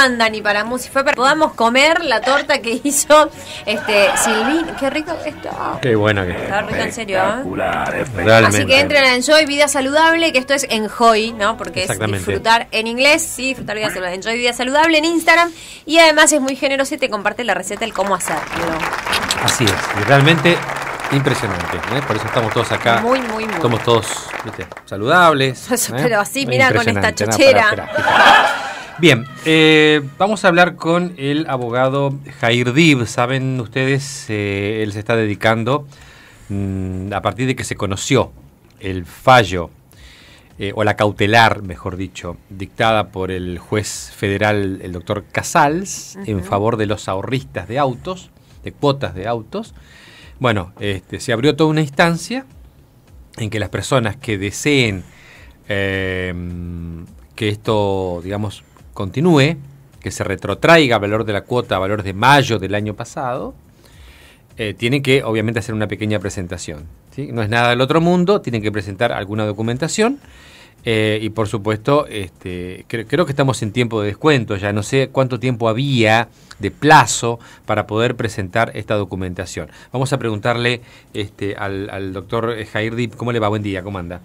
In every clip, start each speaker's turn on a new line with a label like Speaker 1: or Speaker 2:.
Speaker 1: Andan y para música fue para que podamos comer la torta que hizo este Silvín. Qué rico esto.
Speaker 2: Qué buena que
Speaker 1: Está rico en serio, ¿eh?
Speaker 2: Realmente.
Speaker 1: Así que entren a Enjoy Vida Saludable, que esto es Enjoy, ¿no? Porque es disfrutar en inglés, sí, disfrutar vida saludable. Enjoy Vida Saludable en Instagram. Y además es muy generoso y te comparte la receta del cómo hacerlo.
Speaker 2: Así es, y realmente impresionante. ¿eh? Por eso estamos todos acá.
Speaker 1: Muy, muy, muy.
Speaker 2: Somos todos ¿viste? saludables. ¿eh?
Speaker 1: Pero así, mira, con esta chochera.
Speaker 2: Bien, eh, vamos a hablar con el abogado Jair Dib. Saben ustedes, eh, él se está dedicando, mm, a partir de que se conoció el fallo, eh, o la cautelar, mejor dicho, dictada por el juez federal, el doctor Casals, en favor de los ahorristas de autos, de cuotas de autos. Bueno, este, se abrió toda una instancia en que las personas que deseen que esto, digamos, continúe, que se retrotraiga valor de la cuota a valores de mayo del año pasado, eh, tienen que obviamente hacer una pequeña presentación. No es nada del otro mundo, tienen que presentar alguna documentación eh, y por supuesto, este, cre- creo que estamos en tiempo de descuento, ya no sé cuánto tiempo había de plazo para poder presentar esta documentación. Vamos a preguntarle este, al, al doctor Jair Dip, ¿cómo le va? Buen día, ¿cómo anda?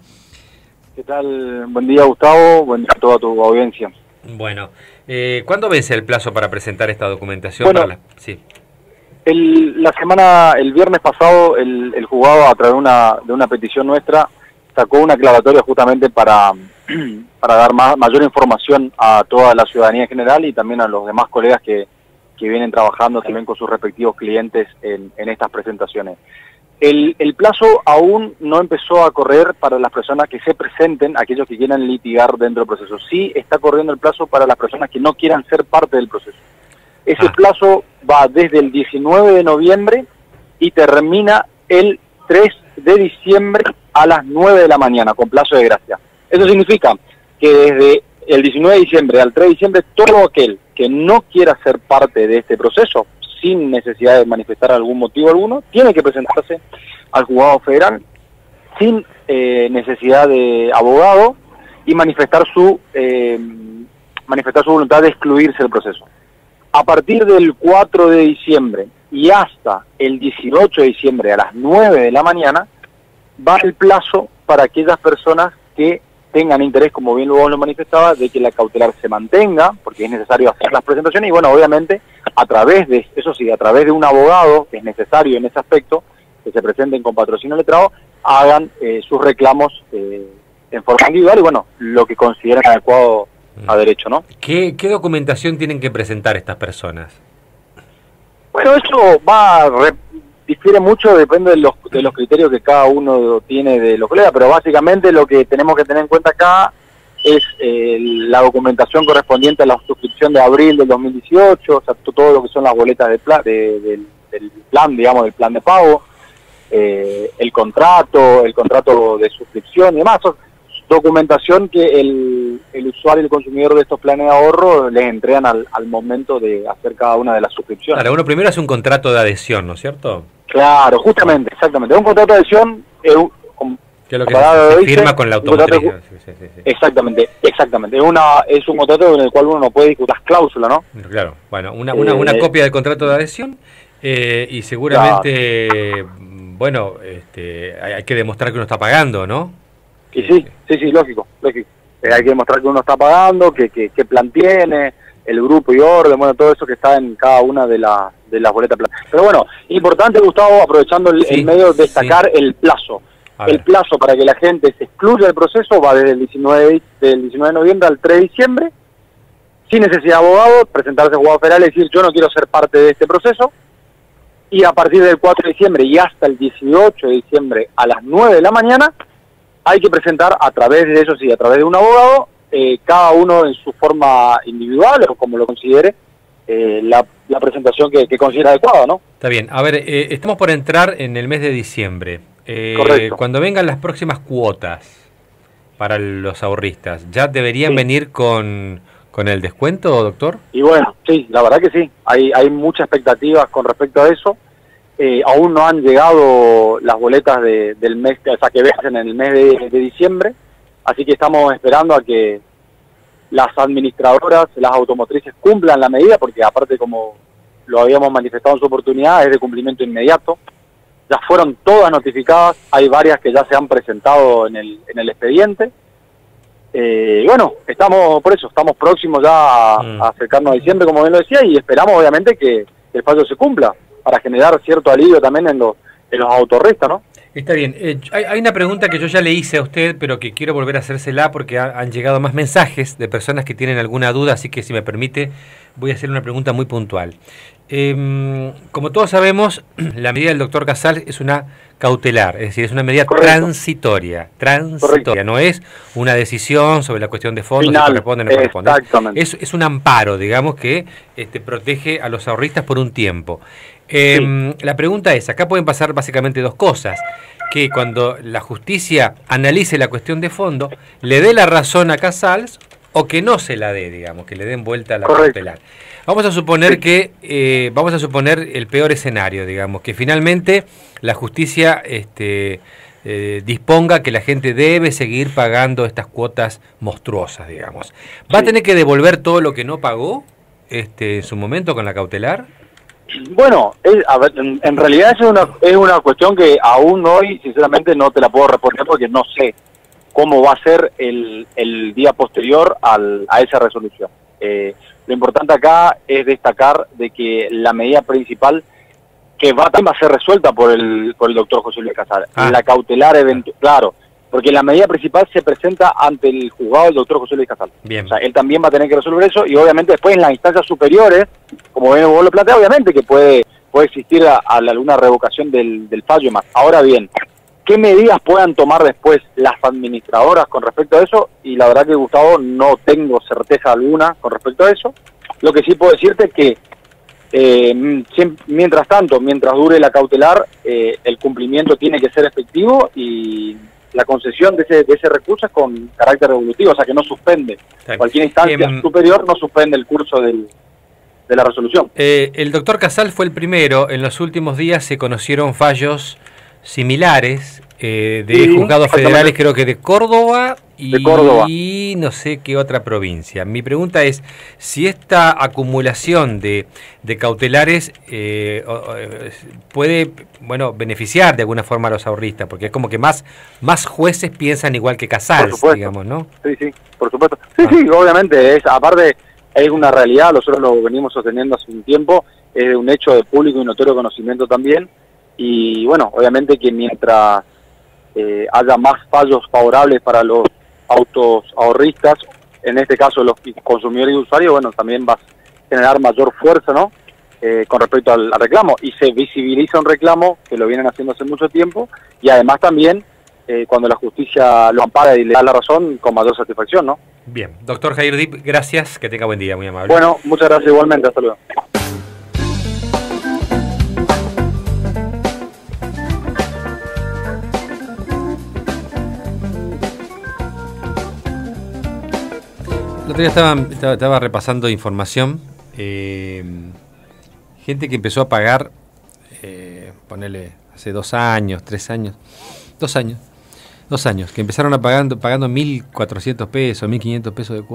Speaker 3: ¿Qué tal? Buen día, Gustavo. Buen día a toda tu audiencia.
Speaker 2: Bueno, eh, ¿cuándo vence el plazo para presentar esta documentación?
Speaker 3: Bueno,
Speaker 2: para la- sí.
Speaker 3: El, la semana, el viernes pasado, el, el juzgado, a través de una, de una petición nuestra, sacó una aclaratoria justamente para, para dar más, mayor información a toda la ciudadanía en general y también a los demás colegas que, que vienen trabajando también con sus respectivos clientes en, en estas presentaciones. El, el plazo aún no empezó a correr para las personas que se presenten, aquellos que quieran litigar dentro del proceso. Sí está corriendo el plazo para las personas que no quieran ser parte del proceso. Ese
Speaker 2: Ah.
Speaker 3: plazo va desde el 19 de noviembre y termina el 3 de diciembre a las 9 de la mañana, con plazo de gracia. Eso significa que desde el 19 de diciembre al 3 de diciembre, todo aquel que no quiera ser parte de este proceso, sin necesidad de manifestar algún motivo alguno, tiene que presentarse al juzgado federal sin eh, necesidad de abogado y manifestar su eh, manifestar su voluntad de excluirse del proceso. A partir del 4 de diciembre y hasta el 18 de diciembre a las 9 de la mañana va el plazo para aquellas personas que tengan interés, como bien vos lo manifestaba, de que la cautelar se mantenga, porque es necesario hacer las presentaciones y bueno, obviamente a través de, eso sí, a través de un abogado, que es necesario en ese aspecto, que se presenten con patrocinio letrado, hagan eh, sus reclamos eh, en forma individual y bueno, lo que consideren adecuado a derecho, ¿no?
Speaker 2: ¿Qué, qué documentación tienen que presentar estas personas?
Speaker 3: Bueno, eso va, re- difiere mucho, depende de los, de los criterios que cada uno tiene de los colegas, pero básicamente lo que tenemos que tener en cuenta acá es eh, la documentación correspondiente a la suscripción de abril del 2018, o sea, to- todo lo que son las boletas de pla- de- del, del plan, digamos, del plan de pago, eh, el contrato, el contrato de suscripción y demás. Son documentación que el, el usuario y el consumidor de estos planes de ahorro les entregan al, al momento de hacer cada una de las suscripciones.
Speaker 2: Claro, uno primero hace un contrato de adhesión, ¿no es cierto?
Speaker 3: Claro, justamente, exactamente. Un contrato de adhesión, eh,
Speaker 2: Que lo que se, firma con la
Speaker 3: contrato
Speaker 2: automotriz. Sí, sí, sí, sí.
Speaker 3: exactamente, exactamente. Es una es un contrato en el cual uno no puede discutir las cláusulas, ¿no?
Speaker 2: Claro, bueno, una, una, una
Speaker 3: Eh,
Speaker 2: copia del contrato de adhesión eh, y seguramente, bueno, este, hay, hay que demostrar que uno está pagando, ¿no?
Speaker 3: Y sí, sí, sí, lógico, lógico. Eh, hay que demostrar que uno está pagando, que, que, qué plan tiene, el grupo y orden, bueno, todo eso que está en cada una de, la, de las boletas. Pero bueno, importante, Gustavo, aprovechando el, el medio, destacar el plazo.
Speaker 2: A
Speaker 3: El plazo para que la gente se excluya del proceso va desde el 19 de, del 19 de noviembre al 3 de diciembre, sin necesidad de abogado, presentarse al juzgado federal y decir yo no quiero ser parte de este proceso, y a partir del 4 de diciembre y hasta el 18 de diciembre a las 9 de la mañana, hay que presentar a través de eso sí, a través de un abogado, eh, cada uno en su forma individual o como lo considere, eh, la, la presentación que, que considera adecuada, ¿no?
Speaker 2: Está bien, a ver, eh, estamos por entrar en el mes de diciembre. Eh. Cuando vengan las próximas cuotas para los ahorristas, ¿ya deberían
Speaker 3: Sí.
Speaker 2: venir con, con el descuento, doctor?
Speaker 3: Y bueno, sí, la verdad que sí, hay, hay muchas expectativas con respecto a eso. Eh, aún no han llegado las boletas de- del mes, o sea, que vencen en el mes de, de diciembre, así que estamos esperando a que las administradoras, las automotrices cumplan la medida, porque aparte como lo habíamos manifestado en su oportunidad, es de cumplimiento inmediato. Ya fueron todas notificadas, hay varias que ya se han presentado en el, en el expediente. Eh, bueno, estamos por eso, estamos próximos ya a,
Speaker 2: Mm.
Speaker 3: a acercarnos a diciembre, como bien lo decía, y esperamos obviamente que el fallo se cumpla, para generar cierto alivio también en los, en los autorristas, ¿no?
Speaker 2: Está bien. Eh, hay, hay una pregunta que yo ya le hice a usted, pero que quiero volver a hacérsela porque ha- han llegado más mensajes de personas que tienen alguna duda, así que si me permite, voy a hacer una pregunta muy puntual. Em, como todos sabemos, la medida del doctor Casal es una cautelar, es decir, es una medida
Speaker 3: Correcto.
Speaker 2: transitoria, transitoria,
Speaker 3: Correcto.
Speaker 2: no es una decisión sobre la cuestión de fondos,
Speaker 3: Final,
Speaker 2: si corresponde o no corresponde.
Speaker 3: exactamente.
Speaker 2: Es, es un amparo, digamos, que este, protege a los ahorristas por un tiempo. Em, La pregunta es, acá pueden pasar básicamente dos cosas. Que cuando la justicia analice la cuestión de fondo, le dé la razón a Casals o que no se la dé, digamos, que le den vuelta a la
Speaker 3: Correcto.
Speaker 2: cautelar. Vamos a suponer que, eh, vamos a suponer el peor escenario, digamos, que finalmente la justicia este, eh, disponga que la gente debe seguir pagando estas cuotas monstruosas, digamos. ¿Va a tener que devolver todo lo que no pagó este, en su momento con la cautelar?
Speaker 3: Bueno, es- a ver, en, en realidad es una, es una cuestión que aún hoy, sinceramente, no te la puedo responder porque no sé cómo va a ser el, el día posterior al, a esa resolución. Eh, lo importante acá es destacar de que la medida principal que va, va a ser resuelta por el, por el doctor José Luis Casal.
Speaker 2: Ah.
Speaker 3: La cautelar eventual, claro, porque la medida principal se presenta ante el juzgado del doctor José Luis Casal.
Speaker 2: Bien.
Speaker 3: O sea, él también va a tener que resolver eso y obviamente después en las instancias superiores, como bien vos lo planteas, obviamente que puede, puede existir a, a alguna revocación del, del fallo más. Ahora bien, ¿qué medidas puedan tomar después las administradoras con respecto a eso? Y la verdad que Gustavo no tengo certeza alguna con respecto a eso. Lo que sí puedo decirte es que eh, mientras tanto, mientras dure la cautelar, eh, el cumplimiento tiene que ser efectivo y la concesión de ese, de ese recurso es con carácter evolutivo, o sea que no suspende. Cualquier instancia
Speaker 2: Em,
Speaker 3: superior no suspende el curso del, de la resolución.
Speaker 2: Eh, el doctor Casal fue el primero. En los últimos días se conocieron fallos similares eh, de
Speaker 3: Sí,
Speaker 2: juzgados federales, creo que de Córdoba
Speaker 3: De Córdoba.
Speaker 2: no sé qué otra provincia. Mi pregunta es si esta acumulación de, de cautelares eh, puede bueno beneficiar de alguna forma a los ahorristas, porque es como que más, más jueces piensan igual que Casal,
Speaker 3: supuesto.
Speaker 2: digamos, ¿no?
Speaker 3: Sí, sí, por supuesto. Sí,
Speaker 2: Ah.
Speaker 3: sí, obviamente, es aparte es una realidad, nosotros lo venimos sosteniendo hace un tiempo, es un hecho de público y notorio conocimiento también, y bueno, obviamente que mientras eh, haya más fallos favorables para los autos ahorristas, en este caso los consumidores y usuarios, bueno, también va a generar mayor fuerza, ¿no? Eh, con respecto al, al reclamo, y se visibiliza un reclamo que lo vienen haciendo hace mucho tiempo, y además también eh, cuando la justicia lo ampara y le da la razón, con mayor satisfacción, ¿no?
Speaker 2: Bien, doctor Jair Dip, gracias, que tenga buen día, muy amable.
Speaker 3: Bueno, muchas gracias igualmente, hasta luego.
Speaker 2: El otro día estaba, repasando información. eh, gente que empezó a pagar, eh, ponele, hace dos años, tres años, dos años, dos años, que empezaron a pagando, pagando 1.400 pesos, 1.500 pesos de cuota.